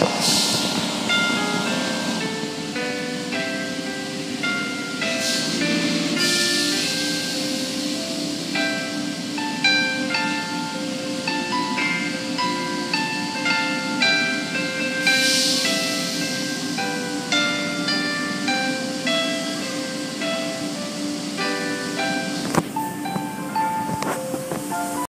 Yes.